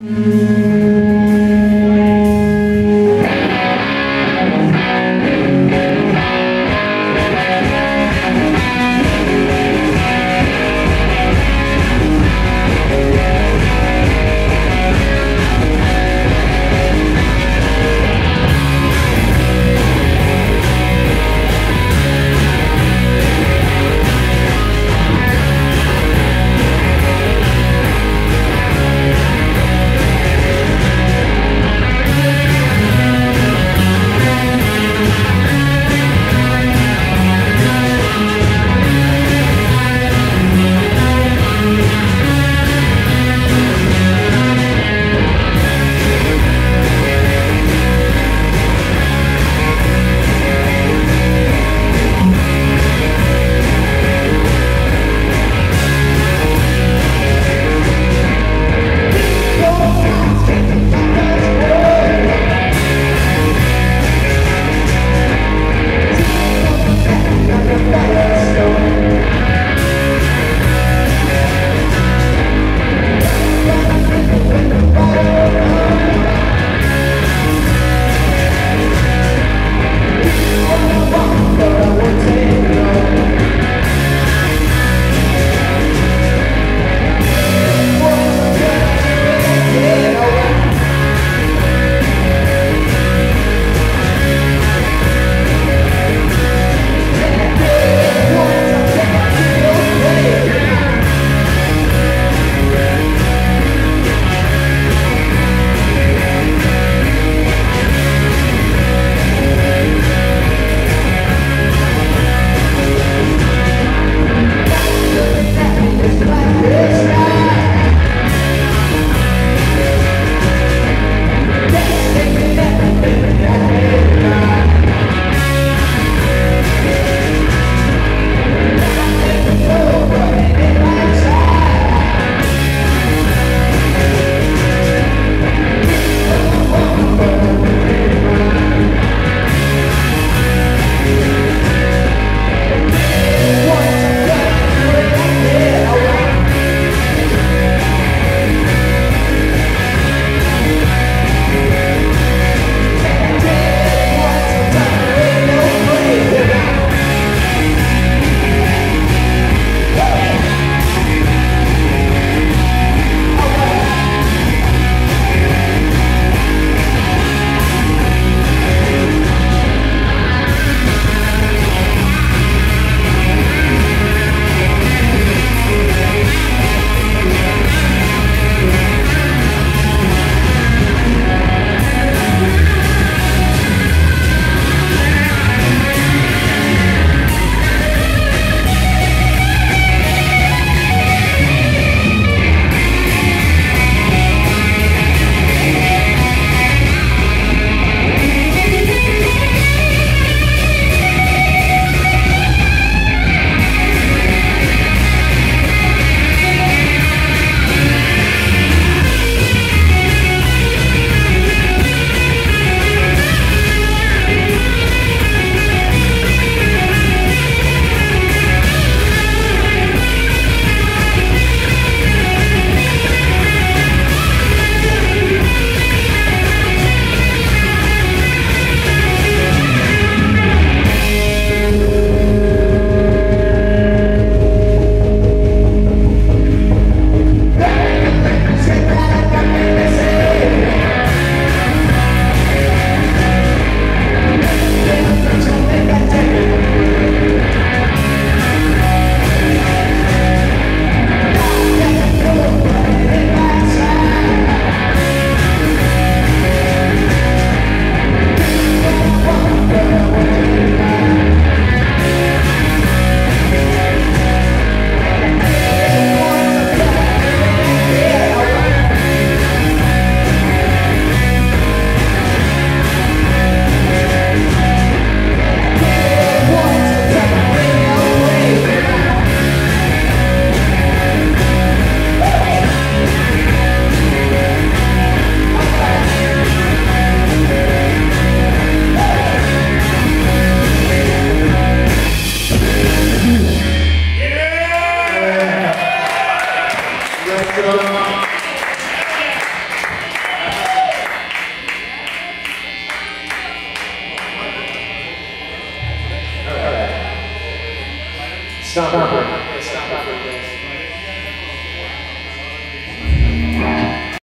Música Stop. Stop.